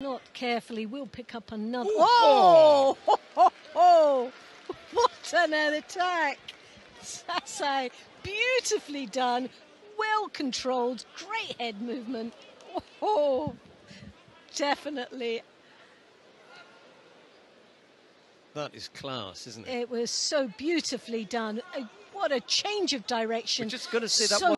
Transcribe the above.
Not carefully, we'll pick up another. Oh! Oh! oh. What an attack! Sasae, beautifully done, well controlled, great head movement. Oh, definitely. That is class, isn't it? It was so beautifully done. Uh, what a change of direction. We're just going to see that So.